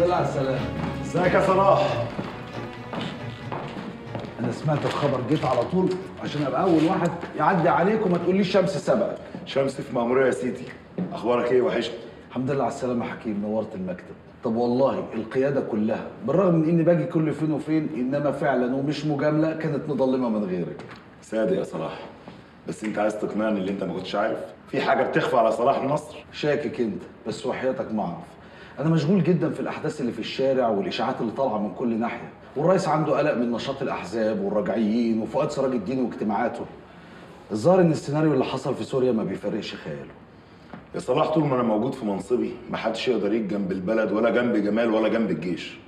الحمد لله على السلامة ازيك يا صلاح؟ أنا سمعت الخبر جيت على طول عشان أبقى أول واحد يعدي عليك وما تقوليش شمس سبقك شمس في مأمورية يا سيدي. أخبارك إيه؟ وحشني. الحمد لله على السلامة يا حكيم نورت المكتب. طب والله القيادة كلها بالرغم من إني باجي كل فين وفين إنما فعلا ومش مجاملة كانت مظلمة من غيرك. صادق يا صلاح. بس أنت عايز تقنعني اللي أنت ما كنتش عارف؟ في حاجة بتخفى على صلاح النصر شاكك أنت بس وحياتك ما أعرف أنا مشغول جدا في الأحداث اللي في الشارع والإشاعات اللي طالعة من كل ناحية. والرئيس عنده قلق من نشاط الأحزاب والرجعيين وفؤاد سراج الدين واجتماعاته. الظاهر إن السيناريو اللي حصل في سوريا ما بيفرقش خياله. يا صلاح طول ما أنا موجود في منصبي ما حدش يقدر يجي جنب البلد ولا جنب جمال ولا جنب الجيش.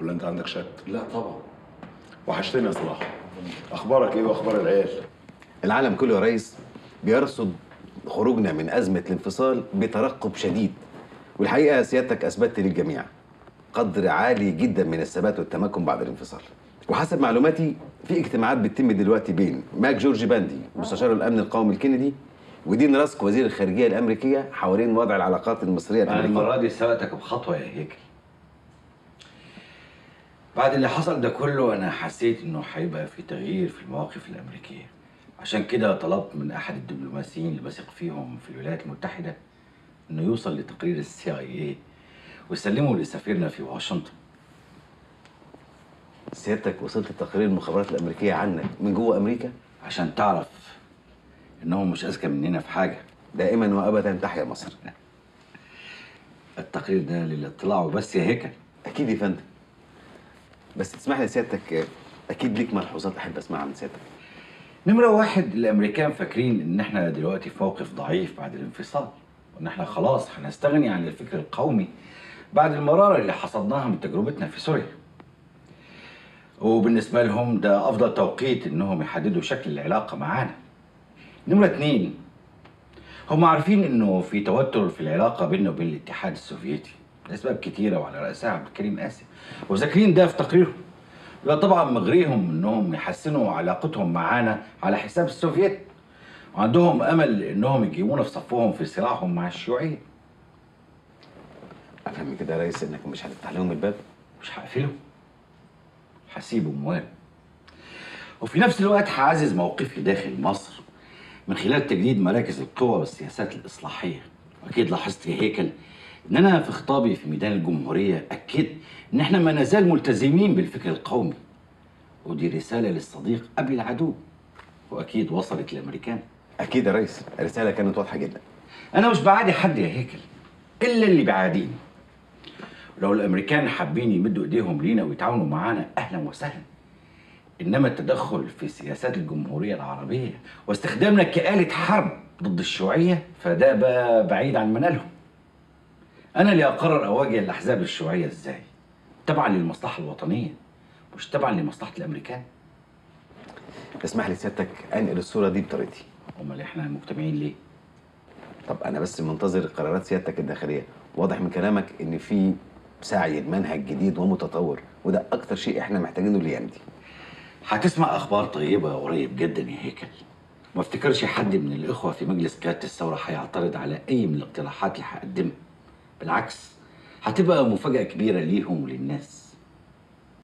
ولا أنت عندك شك؟ لا طبعا. وحشتني يا صلاح. أخبارك إيه وأخبار العيال؟ العالم كله يا ريس بيرصد خروجنا من أزمة الانفصال بترقب شديد. والحقيقة سيادتك أثبتت للجميع قدر عالي جدا من الثبات والتمكن بعد الانفصال. وحسب معلوماتي في اجتماعات بتتم دلوقتي بين ماك جورج باندي مستشار الأمن القومي الكندي ودين راسك وزير الخارجية الأمريكية حوالين وضع العلاقات المصرية أنا الأمريكية. المرة دي سبقتك بخطوة يا هيكل. بعد اللي حصل ده كله أنا حسيت إنه هيبقى في تغيير في المواقف الأمريكية. عشان كده طلبت من أحد الدبلوماسيين اللي بثق فيهم في الولايات المتحدة إنه يوصل لتقرير السي آي اي ويسلمه لسفيرنا في واشنطن. سيادتك وصلت لتقرير المخابرات الأمريكية عنك من جوه أمريكا؟ عشان تعرف إنهم مش أذكى مننا في حاجة. دائما وأبدا تحيا مصر. التقرير ده للاطلاع وبس يا هيكل. أكيد يا فندم. بس تسمح لي سيادتك أكيد ليك ملحوظات أحب أسمعها من سيادتك. نمرة واحد الأمريكان فاكرين إن إحنا دلوقتي في موقف ضعيف بعد الانفصال. وإن إحنا خلاص هنستغني عن الفكر القومي بعد المرارة اللي حصدناها من تجربتنا في سوريا. وبالنسبة لهم ده أفضل توقيت إنهم يحددوا شكل العلاقة معانا. نمرة اتنين هم عارفين إنه في توتر في العلاقة بيننا وبين الاتحاد السوفيتي لأسباب كتيرة وعلى رأسها عبد الكريم قاسم وذاكرين ده في تقريرهم. لا طبعا مغريهم إنهم يحسنوا علاقتهم معانا على حساب السوفيت وعندهم أمل إنهم يجيبونا في صفهم في صراعهم مع الشيوعية. أفهم كده يا ريس إنك مش هتفتح لهم الباب؟ مش هقفله هسيبه موال وفي نفس الوقت هعزز موقفي داخل مصر من خلال تجديد مراكز القوى والسياسات الإصلاحية. وأكيد لاحظت يا هيكل إن أنا في خطابي في ميدان الجمهورية أكدت إن إحنا ما نزال ملتزمين بالفكر القومي. ودي رسالة للصديق قبل العدو. وأكيد وصلت للأمريكان أكيد يا ريس الرسالة كانت واضحة جدا. أنا مش بعادي حد يا هيكل إلا اللي بيعاديني ولو الأمريكان حابين يمدوا إيديهم لينا ويتعاونوا معانا أهلا وسهلا. إنما التدخل في سياسات الجمهورية العربية واستخدامنا كآلة حرب ضد الشيوعية فده بقى بعيد عن منالهم. أنا اللي أقرر أواجه الأحزاب الشيوعية إزاي؟ تبعا للمصلحة الوطنية مش تبعا لمصلحة الأمريكان. اسمح لي سيادتك أنقل الصورة دي بطريقتي. أمال إحنا مجتمعين ليه؟ طب أنا بس منتظر قرارات سيادتك الداخلية. واضح من كلامك إن في سعي لمنهج جديد ومتطور وده أكتر شيء إحنا محتاجينه الأيام دي. هتسمع أخبار طيبة قريب جدا يا هيكل. ما افتكرش حد من الإخوة في مجلس قياده الثورة هيعترض على أي من الاقتراحات اللي هقدمها. بالعكس هتبقى مفاجأة كبيرة ليهم وللناس.